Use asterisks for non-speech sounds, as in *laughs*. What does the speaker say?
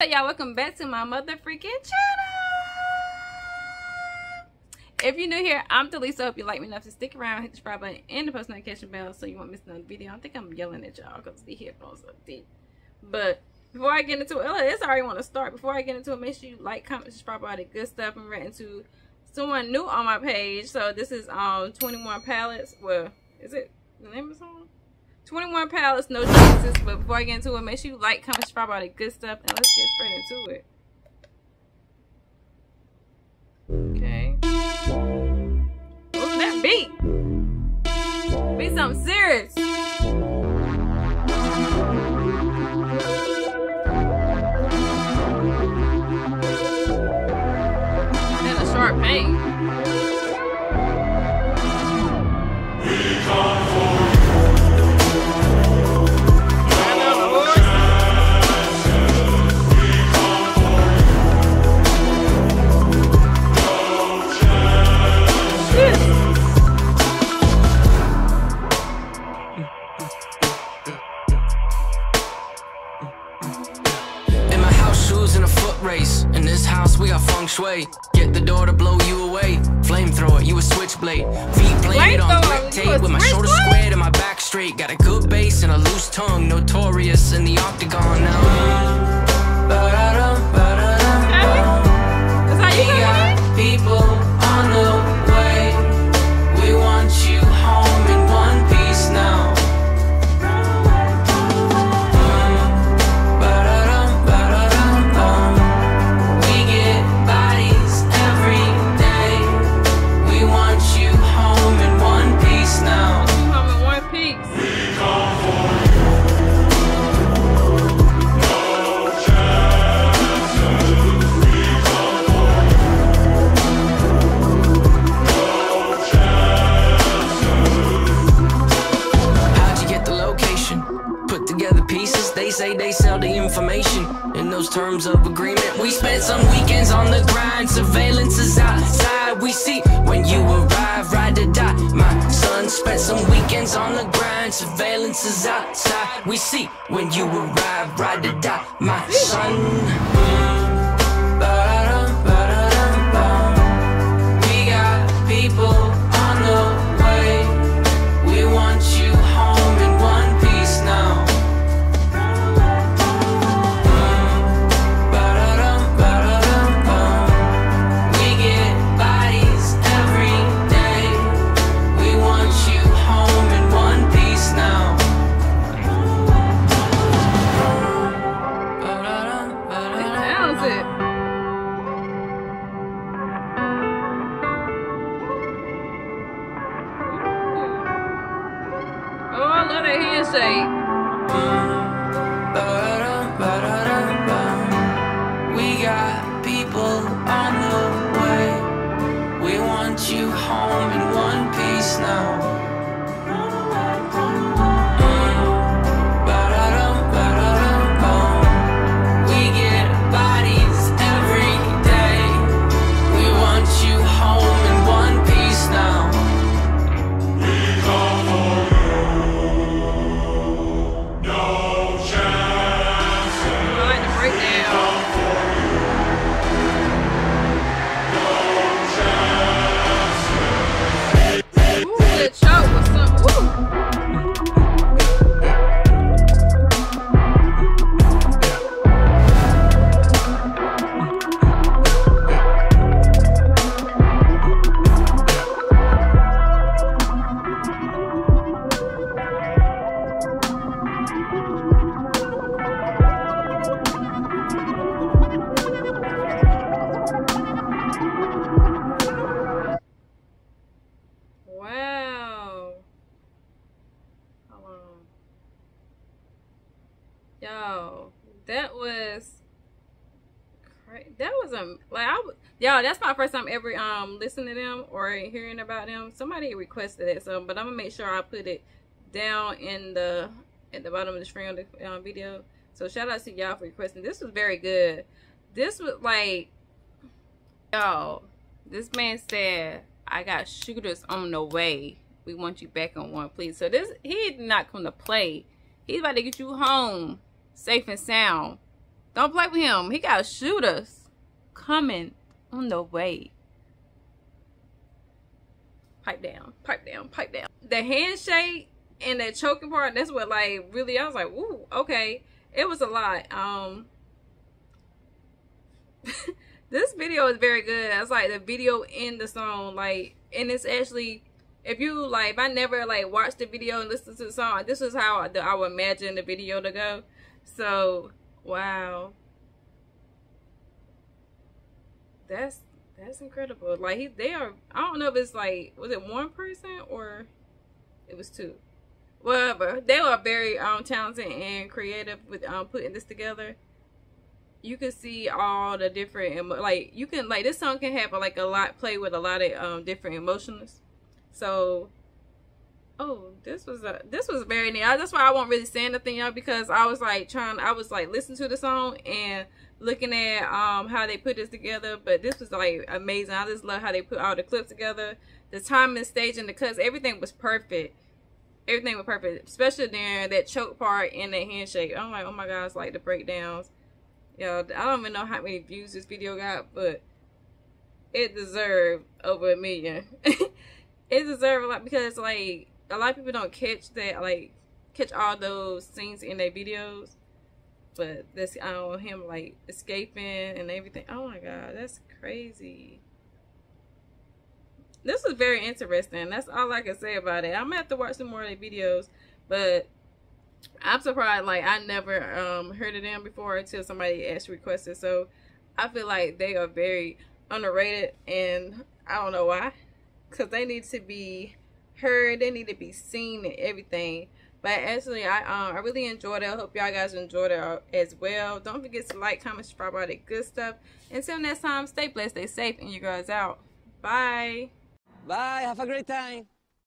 Y'all, welcome back to my mother freaking channel. If you're new here, I'm Dalisa. Hope you like me enough to stick around, hit the subscribe button, and the post notification bell so you won't miss another video. I think I'm yelling at y'all because the headphones are deep. But before I get into it, oh, I already want to start. Before I get into it, make sure you like, comment, subscribe, all the good stuff. I'm right into someone new on my page. So this is um 21 Pilots. Well, is it the name of the song? 21 Pilots, no chances. But before I get into it, make sure you like, comment, subscribe, all the good stuff. And let's get straight into it. Okay. What's that beat? Be something serious. We got feng shui. Get the door to blow you away. Flamethrower, you a switchblade. Feet planted on you tape with my shoulders squared and my back straight. Got a good base and a loose tongue. Notorious in the octagon now. Say they sell the information. In those terms of agreement, we spent some weekends on the grind. Surveillance is outside. We see when you arrive, ride to die. My son spent some weekends on the grind. Surveillance is outside. We see when you arrive, ride to die. My son. We got people love ba-da-dum, bum. We got people on the way. We want you home in one piece now. Yo, that was That was a like I yo. That's my first time ever um listening to them or hearing about them. Somebody requested it, so but I'm gonna make sure I put it down in the at the bottom of the screen on the um, video. So shout out to y'all for requesting. This was very good. This was like, yo, this man said I got shooters on the way. We want you back on one, please. So this he did not come to play. He's about to get you home safe and sound. Don't play with him. He got shooters coming on the way. Pipe down, pipe down, pipe down. The handshake and that choking part, that's what like really I was like, ooh, okay. It was a lot. Um *laughs* this video is very good. It's like the video in the song, like and it's actually if you like if I never like watched the video and listened to the song, this is how I, I would imagine the video to go. So wow. That's that's incredible. Like he they are I don't know if it's like was it one person or it was two whatever. They were very um talented and creative with um putting this together. You can see all the different like you can like this song can have like a lot play with a lot of um different emotions. So oh this was a this was very neat. That's why I won't really say anything y'all because I was like trying I was like listening to the song and looking at um how they put this together but this was like amazing i just love how they put all the clips together the time and stage and the cuts everything was perfect everything was perfect, especially during that choke part and that handshake. I'm like, oh my gosh, like the breakdowns. Yo, I don't even know how many views this video got, but it deserved over a million. *laughs* it deserved a lot because like a lot of people don't catch that, like catch all those scenes in their videos. But this, I don't know, him like escaping and everything. Oh my god, that's crazy this was very interesting. That's all I can say about it. I'm gonna have to watch some more of their videos, but I'm surprised. Like I never um heard of them before until somebody actually requested. So I feel like they are very underrated, and I don't know why, because they need to be heard. They need to be seen and everything. But actually, I um I really enjoyed it. I hope y'all guys enjoyed it as well. Don't forget to like, comment, subscribe, all that good stuff. Until next time, stay blessed, stay safe, and you guys out. Bye. Bye. Have a great time.